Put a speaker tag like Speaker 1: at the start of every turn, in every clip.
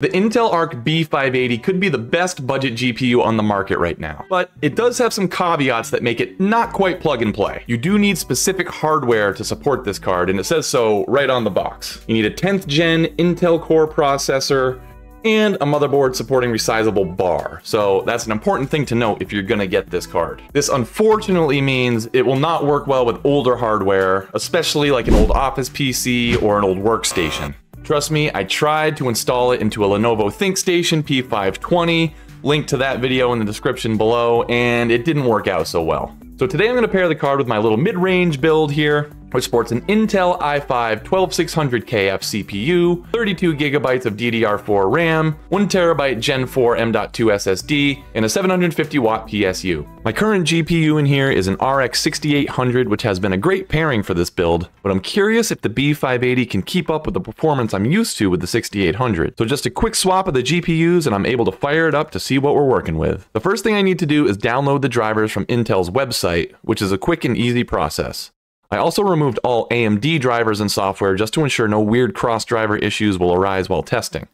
Speaker 1: The Intel Arc B580 could be the best budget GPU on the market right now, but it does have some caveats that make it not quite plug and play. You do need specific hardware to support this card, and it says so right on the box. You need a 10th gen Intel Core processor, and a motherboard supporting resizable bar. So that's an important thing to note if you're gonna get this card. This unfortunately means it will not work well with older hardware, especially like an old office PC or an old workstation. Trust me, I tried to install it into a Lenovo ThinkStation P520, link to that video in the description below, and it didn't work out so well. So today I'm going to pair the card with my little mid-range build here, which sports an Intel i5 12600KF CPU, 32 gigabytes of DDR4 RAM, 1 terabyte Gen 4 M.2 SSD, and a 750 watt PSU. My current GPU in here is an RX 6800, which has been a great pairing for this build, but I'm curious if the B580 can keep up with the performance I'm used to with the 6800. So just a quick swap of the GPUs and I'm able to fire it up to see what we're working with. The first thing I need to do is download the drivers from Intel's website, which is a quick and easy process. I also removed all AMD drivers and software just to ensure no weird cross-driver issues will arise while testing.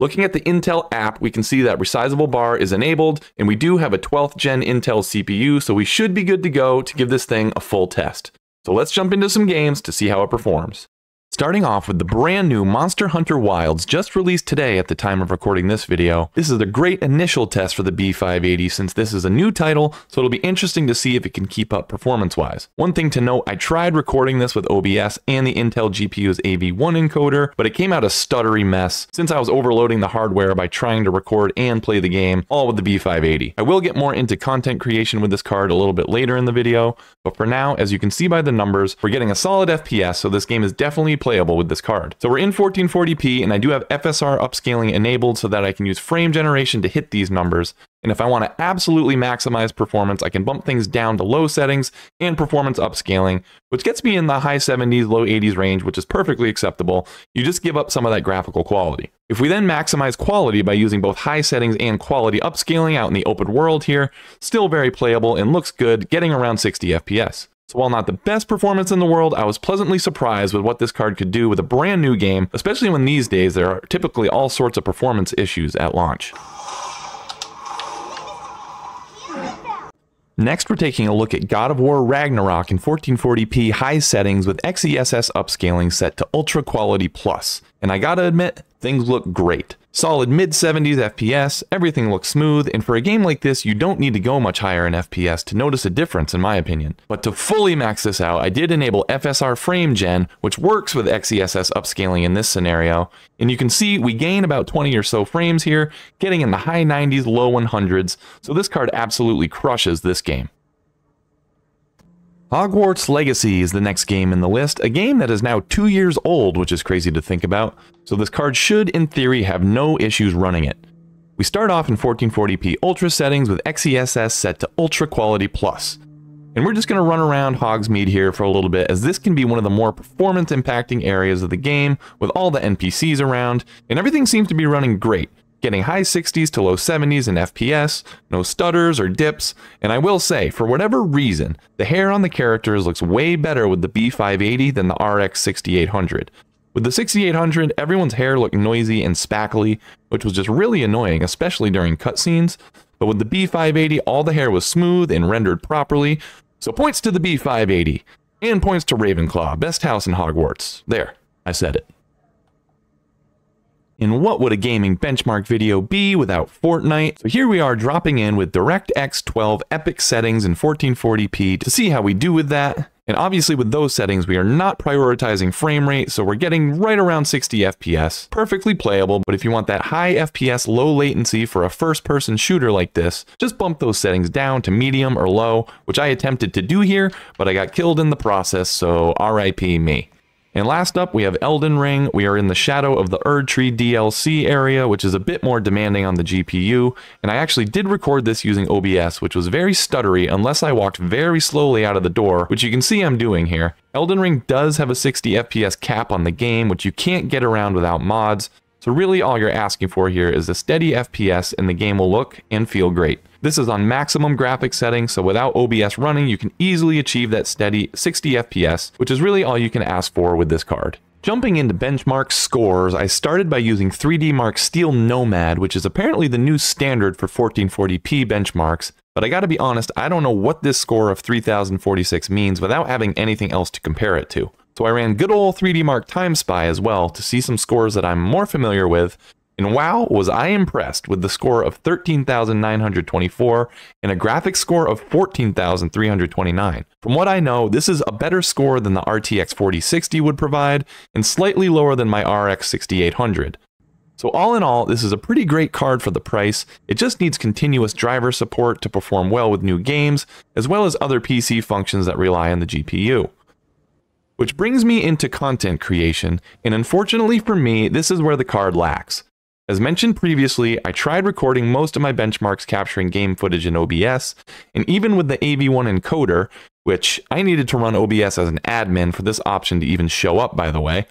Speaker 1: Looking at the Intel app, we can see that resizable bar is enabled, and we do have a 12th gen Intel CPU, so we should be good to go to give this thing a full test. So let's jump into some games to see how it performs. Starting off with the brand new Monster Hunter Wilds just released today at the time of recording this video. This is a great initial test for the B580 since this is a new title, so it'll be interesting to see if it can keep up performance-wise. One thing to note, I tried recording this with OBS and the Intel GPU's AV1 encoder, but it came out a stuttery mess since I was overloading the hardware by trying to record and play the game, all with the B580. I will get more into content creation with this card a little bit later in the video, but for now, as you can see by the numbers, we're getting a solid FPS, so this game is definitely playable with this card. So we're in 1440p and I do have FSR upscaling enabled so that I can use frame generation to hit these numbers. And if I want to absolutely maximize performance, I can bump things down to low settings and performance upscaling, which gets me in the high 70s, low 80s range, which is perfectly acceptable. You just give up some of that graphical quality. If we then maximize quality by using both high settings and quality upscaling out in the open world here, still very playable and looks good, getting around 60 FPS. So while not the best performance in the world, I was pleasantly surprised with what this card could do with a brand new game, especially when these days there are typically all sorts of performance issues at launch. Next, we're taking a look at God of War Ragnarok in 1440p high settings with XeSS upscaling set to Ultra Quality Plus. And I gotta admit, things look great. Solid mid 70s FPS, everything looks smooth, and for a game like this, you don't need to go much higher in FPS to notice a difference in my opinion. But to fully max this out, I did enable FSR frame gen, which works with XeSS upscaling in this scenario, and you can see we gain about 20 or so frames here, getting in the high 90s, low 100s, so this card absolutely crushes this game. Hogwarts Legacy is the next game in the list, a game that is now two years old, which is crazy to think about, so this card should, in theory, have no issues running it. We start off in 1440p Ultra settings with XeSS set to Ultra Quality Plus. And we're just going to run around Hogsmeade here for a little bit, as this can be one of the more performance impacting areas of the game, with all the NPCs around, and everything seems to be running great getting high 60s to low 70s in FPS, no stutters or dips, and I will say, for whatever reason, the hair on the characters looks way better with the B580 than the RX 6800. With the 6800, everyone's hair looked noisy and spackly, which was just really annoying, especially during cutscenes, but with the B580, all the hair was smooth and rendered properly, so points to the B580, and points to Ravenclaw, best house in Hogwarts. There, I said it. And what would a gaming benchmark video be without Fortnite? So here we are dropping in with DirectX 12 epic settings in 1440p to see how we do with that. And obviously with those settings, we are not prioritizing frame rate, so we're getting right around 60 FPS. Perfectly playable, but if you want that high FPS, low latency for a first-person shooter like this, just bump those settings down to medium or low, which I attempted to do here, but I got killed in the process, so RIP me. And last up, we have Elden Ring. We are in the Shadow of the Erdtree DLC area, which is a bit more demanding on the GPU, and I actually did record this using OBS, which was very stuttery unless I walked very slowly out of the door, which you can see I'm doing here. Elden Ring does have a 60 FPS cap on the game, which you can't get around without mods, so really all you're asking for here is a steady FPS and the game will look and feel great. This is on maximum graphics settings, so without OBS running, you can easily achieve that steady 60 FPS, which is really all you can ask for with this card. Jumping into benchmark scores, I started by using 3D Mark Steel Nomad, which is apparently the new standard for 1440p benchmarks, but I gotta be honest, I don't know what this score of 3046 means without having anything else to compare it to. So I ran good old 3D Mark Time Spy as well to see some scores that I'm more familiar with, and wow, was I impressed with the score of 13,924 and a graphics score of 14,329. From what I know, this is a better score than the RTX 4060 would provide and slightly lower than my RX 6800. So all in all, this is a pretty great card for the price. It just needs continuous driver support to perform well with new games, as well as other PC functions that rely on the GPU. Which brings me into content creation, and unfortunately for me, this is where the card lacks. As mentioned previously, I tried recording most of my benchmarks capturing game footage in OBS, and even with the AV1 encoder, which I needed to run OBS as an admin for this option to even show up by the way,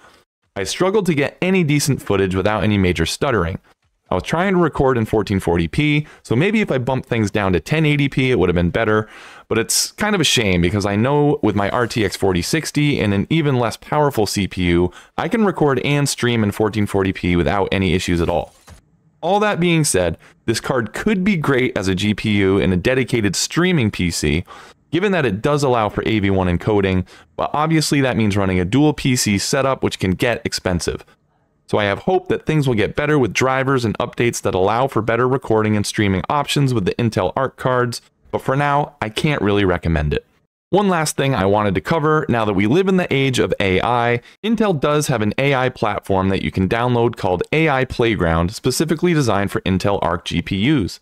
Speaker 1: I struggled to get any decent footage without any major stuttering. I was trying to record in 1440p, so maybe if I bumped things down to 1080p it would have been better, but it's kind of a shame because I know with my RTX 4060 and an even less powerful CPU, I can record and stream in 1440p without any issues at all. All that being said, this card could be great as a GPU in a dedicated streaming PC, given that it does allow for AV1 encoding, but obviously that means running a dual PC setup which can get expensive. So I have hope that things will get better with drivers and updates that allow for better recording and streaming options with the Intel Arc cards, but for now, I can't really recommend it. One last thing I wanted to cover, now that we live in the age of AI, Intel does have an AI platform that you can download called AI Playground, specifically designed for Intel Arc GPUs.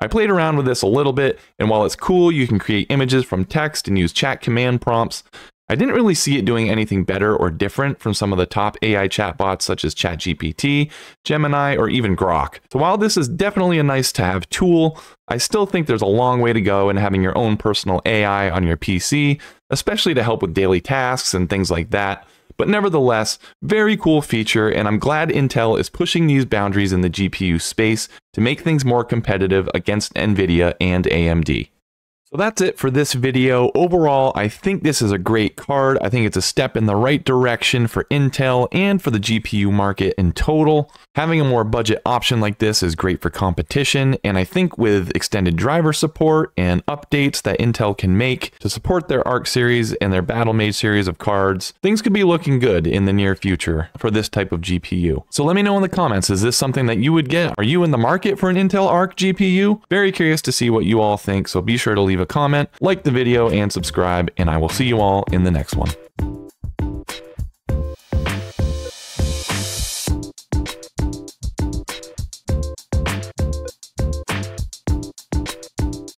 Speaker 1: I played around with this a little bit, and while it's cool, you can create images from text and use chat command prompts. I didn't really see it doing anything better or different from some of the top AI chatbots such as ChatGPT, Gemini, or even Grok. So while this is definitely a nice to have tool, I still think there's a long way to go in having your own personal AI on your PC, especially to help with daily tasks and things like that. But nevertheless, very cool feature, and I'm glad Intel is pushing these boundaries in the GPU space to make things more competitive against NVIDIA and AMD. So that's it for this video. Overall, I think this is a great card. I think it's a step in the right direction for Intel and for the GPU market in total. Having a more budget option like this is great for competition, and I think with extended driver support and updates that Intel can make to support their Arc series and their Battle Battlemage series of cards, things could be looking good in the near future for this type of GPU. So let me know in the comments, is this something that you would get? Are you in the market for an Intel Arc GPU? Very curious to see what you all think, so be sure to leave a comment, like the video, and subscribe, and I will see you all in the next one.